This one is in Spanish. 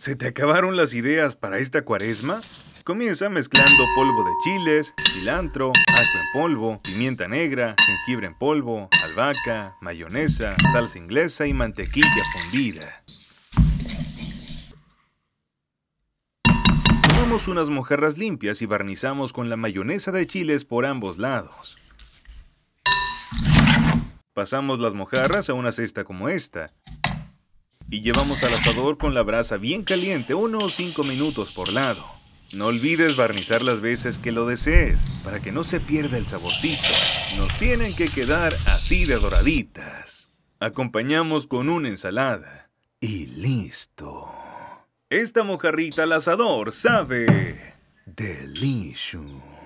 ¿Se te acabaron las ideas para esta cuaresma? Comienza mezclando polvo de chiles, cilantro, ajo en polvo, pimienta negra, jengibre en polvo, albahaca, mayonesa, salsa inglesa y mantequilla fundida. Tomamos unas mojarras limpias y barnizamos con la mayonesa de chiles por ambos lados. Pasamos las mojarras a una cesta como esta y llevamos al asador con la brasa bien caliente unos 5 minutos por lado. No olvides barnizar las veces que lo desees para que no se pierda el saborcito. Nos tienen que quedar así de doraditas. Acompañamos con una ensalada. Y listo. Esta mojarrita al asador sabe... Delicious.